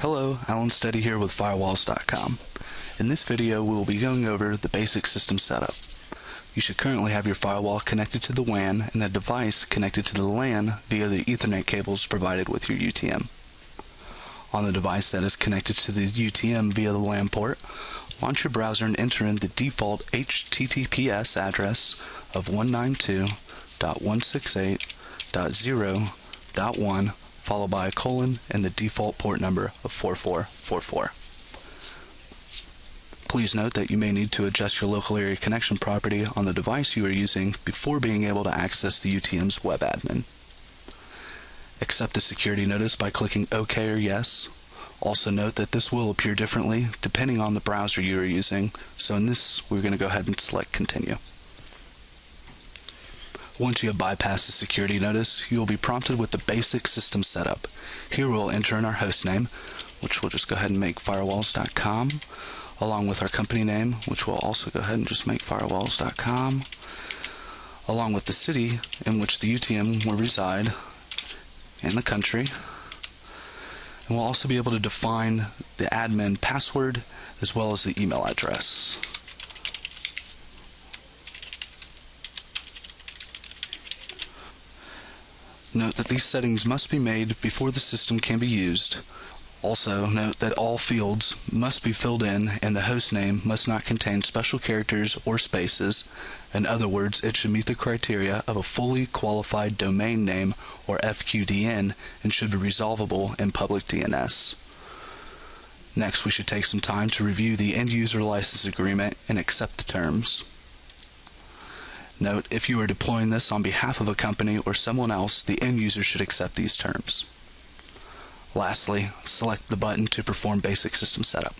Hello, Alan Steady here with Firewalls.com. In this video, we will be going over the basic system setup. You should currently have your firewall connected to the WAN and the device connected to the LAN via the Ethernet cables provided with your UTM. On the device that is connected to the UTM via the LAN port, launch your browser and enter in the default HTTPS address of 192.168.0.1 followed by a colon and the default port number of 4444. Please note that you may need to adjust your local area connection property on the device you are using before being able to access the UTM's web admin. Accept the security notice by clicking OK or Yes. Also note that this will appear differently depending on the browser you are using, so in this we're going to go ahead and select Continue. Once you have bypassed the security notice, you will be prompted with the basic system setup. Here we'll enter in our host name, which we'll just go ahead and make firewalls.com, along with our company name, which we'll also go ahead and just make firewalls.com, along with the city in which the UTM will reside, and the country. And we'll also be able to define the admin password as well as the email address. Note that these settings must be made before the system can be used. Also, note that all fields must be filled in and the host name must not contain special characters or spaces. In other words, it should meet the criteria of a fully qualified domain name or FQDN and should be resolvable in public DNS. Next, we should take some time to review the end user license agreement and accept the terms. Note, if you are deploying this on behalf of a company or someone else, the end user should accept these terms. Lastly, select the button to perform basic system setup.